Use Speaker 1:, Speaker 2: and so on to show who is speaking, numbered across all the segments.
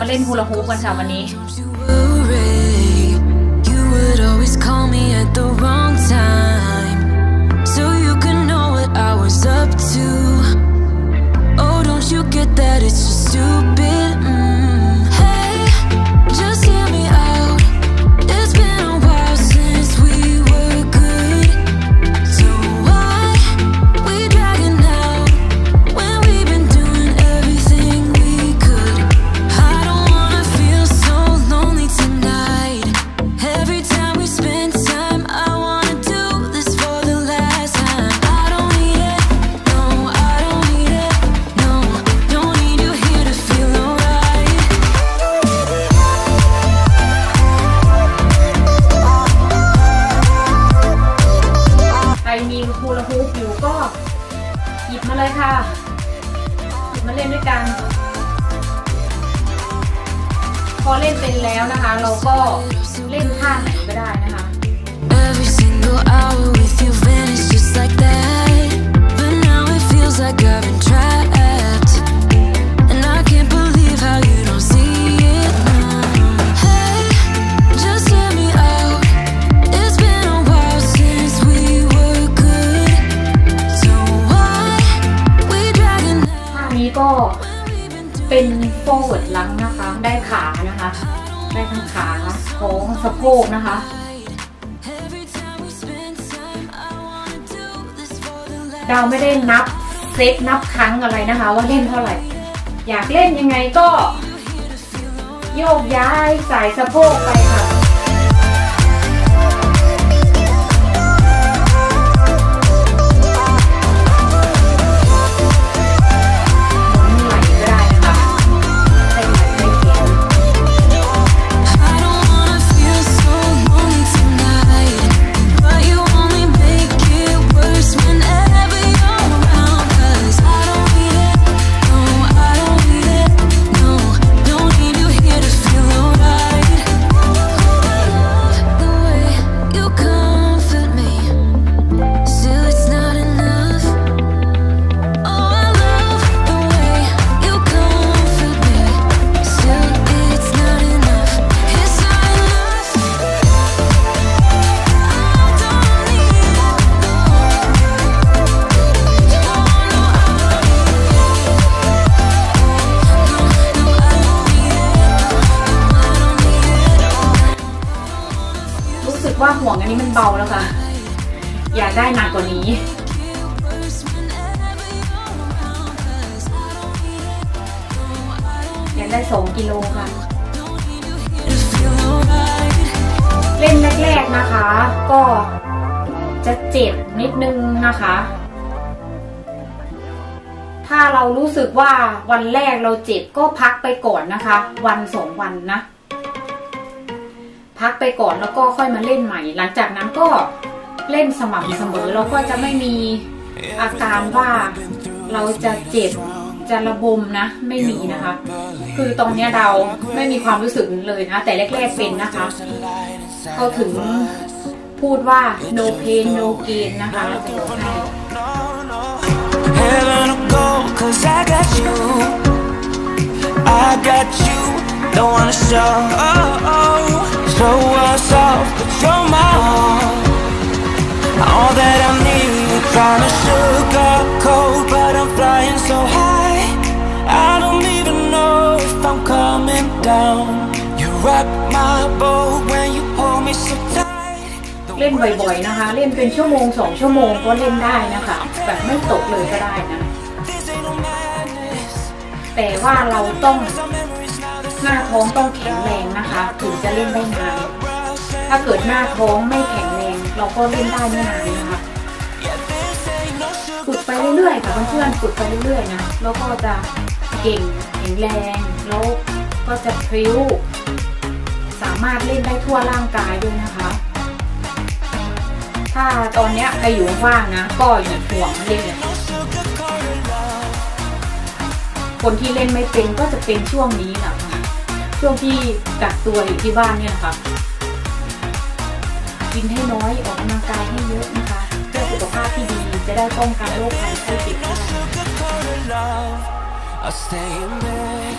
Speaker 1: มาเล่นฮูลาฮูปกันค่ะวันนี้
Speaker 2: You would always call me at the wrong time,
Speaker 1: หยิบมาเลยค่ะ หยิบมาเล่นด้วยกัน พอเล่นเป็นแล้วนะคะ เราก็เล่นท่าไหนก็ได้นะคะ ก็เป็น forward ลังนะคะ ได้ขานะคะ ได้ทั้งขาท้องสะโพกนะคะ
Speaker 2: Every time we spend time, I wanna do this for the last
Speaker 1: ดาวไม่ได้นับเซตนับครั้งอะไรนะคะ ว่าเล่นเท่าไหร่ อยากเล่นยังไงก็ โยกย้ายสายสะโพกไปค่ะ ว่าห่วงอันนี้มันเบาแล้วค่ะ อยากได้หนักกว่านี้อยากได้2กิโลค่ะ เล่นแรกๆนะคะ ก็จะเจ็บนิดนึงนะคะ ถ้าเรารู้สึกว่าวันแรกเราเจ็บก็พักไปก่อนนะคะ วันสองวันนะ พักไปก่อนแล้วก็ค่อยมาเล่นใหม่ หลังจากนั้นก็เล่นสม่ำเสมอเราก็จะไม่มีอาการว่าเราจะเจ็บจะระบมนะไม่มีนะคะ คือตรงเนี้ยเราไม่มีความรู้สึกเลยนะ แต่แรกๆเป็นนะคะเขาถึงพูดว่า no pain no gain นะคะเราจะบอกให้
Speaker 3: cause I got you. I got you. Don't wanna show, oh, oh, show us off, but you're my all. All that I need, trying to sugarcoat, but I'm flying so high. I don't even know if I'm coming down. You rock my boat when you hold me so tight.
Speaker 1: เล่นบ่อยๆนะคะ เล่นเป็นชั่วโมงสองชั่วโมงก็เล่นได้นะคะ แบบไม่ตกเลยก็ได้นะ
Speaker 3: This ain't no madness.
Speaker 1: แต่ว่าเราต้อง หน้าท้องต้องแข็งแรงนะคะ ถึงจะเล่นได้นานถ้าเกิดหน้าท้องไม่แข็งแรง เราก็เล่นได้ไม่นานนะคะฝึกไปเรื่อยๆค่ะเพื่อนๆฝึกไปเรื่อยๆนะแล้วก็จะเก่งแข็งแรงแล้วก็จะพริ้ว สามารถเล่นได้ทั่วร่างกายด้วยนะคะ ถ้าตอนเนี้ยใครอยู่ว่างนะ ก็หยิบห่วงเล่นเลยคนที่เล่นไม่เป็นก็จะเป็นช่วงนี้แหละคะ ช่วงที่กักตัวอยู่ที่บ้านเนี่ยนะคะกินให้น้อยออกกำลังกายให้เยอะนะคะ เพื่อสุขภาพที่ดีจะได้ป้องกันโรคภัยไข้เจ็บได้
Speaker 3: love. I stay in bed.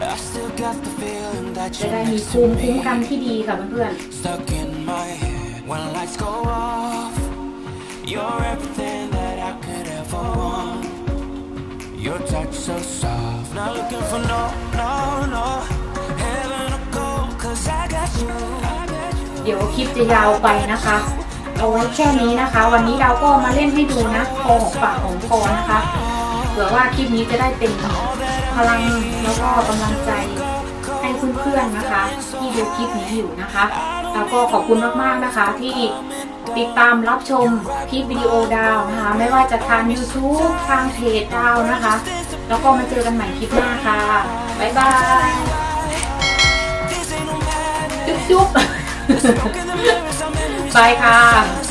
Speaker 3: I got the feeling that
Speaker 1: จะ
Speaker 3: you
Speaker 1: ได้มีภูมิคุ้มกันที่ดีค่ะเพื่อน
Speaker 3: stuck in my head when lights go off. You're everything that I could ever want. Your touch so soft. Not looking for no, no, no.
Speaker 1: เดี๋ยวคลิปจะยาวไปนะคะ เอาไว้แค่นี้นะคะ วันนี้เราก็มาเล่นให้ดูนะคอของปากของคอนะคะเผื่อว่าคลิปนี้จะได้เป็นพลังแล้วก็กำลังใจให้เพื่อนๆนะคะ ที่ดูคลิปนี้อยู่นะคะ แล้วก็ขอบคุณมากๆนะคะที่ติดตามรับชมคลิปวิดีโอดาวนะคะ ไม่ว่าจะทาง YouTube ทางเพจดาวนะคะ แล้วก็มาเจอกันใหม่คลิปหน้าค่ะ บ๊ายบาย จุ๊บจุ๊บ
Speaker 3: Smoke in the mirrors, I'm in
Speaker 1: ไปค่ะ